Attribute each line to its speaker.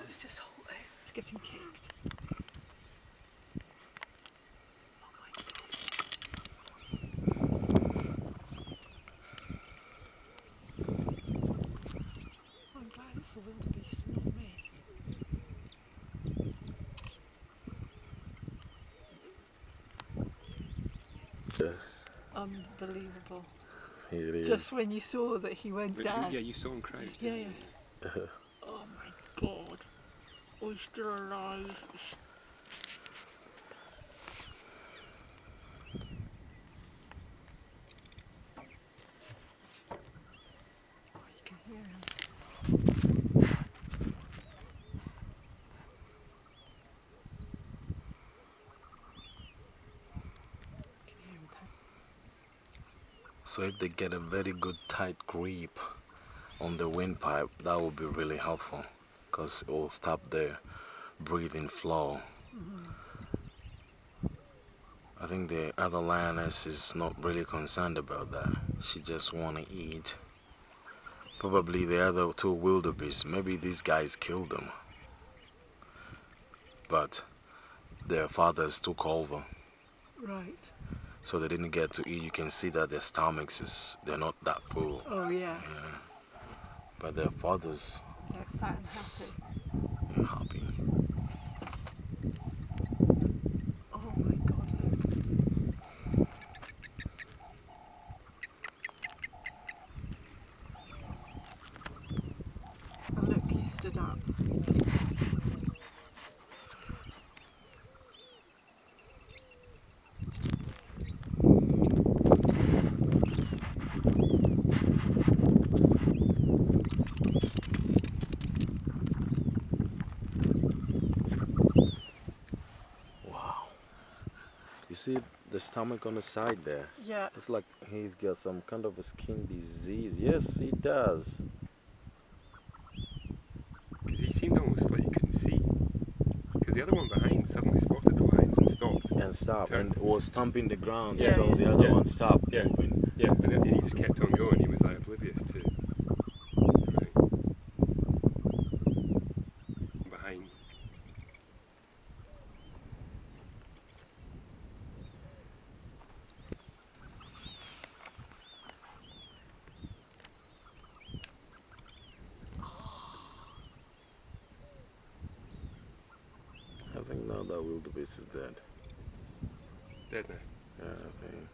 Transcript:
Speaker 1: Eh, getting kicked. I'm glad oh, it's the wildebeest, not me.
Speaker 2: Yes,
Speaker 1: Unbelievable.
Speaker 2: it is.
Speaker 1: Just when you saw that he went down.
Speaker 3: Yeah, you saw him crouched.
Speaker 1: Yeah, yeah. Oh my god. Pan-
Speaker 2: So if they get a very good tight grip on the windpipe, that would be really helpful because it will stop the breathing flow. I think the other lioness is not really concerned about that. She just want to eat. Probably the other two wildebeest, maybe these guys killed them. But their fathers took over
Speaker 1: Right.
Speaker 2: so they didn't get to eat. You can see that their stomachs is they're not that full.
Speaker 1: Oh yeah.
Speaker 2: Yeah. But their fathers
Speaker 1: Fat and happy.
Speaker 2: are happy.
Speaker 1: Oh my god. And look, he stood up.
Speaker 2: See the stomach on the side there?
Speaker 1: Yeah.
Speaker 2: It's like he's got some kind of a skin disease. Yes, he does.
Speaker 3: Because he seemed almost like he couldn't see. Because the other one behind suddenly spotted the lions and stopped.
Speaker 2: And stopped and was stomping the ground
Speaker 1: Yeah,
Speaker 2: until
Speaker 1: yeah.
Speaker 2: the other
Speaker 3: Yeah.
Speaker 2: one stopped
Speaker 3: Yeah.
Speaker 2: moving.
Speaker 3: Yeah, and, then, and he just kept on going. He was like oblivious to everything. Behind.
Speaker 2: I think now that wildebeest is dead.
Speaker 3: Dead now.
Speaker 2: Yeah, I think.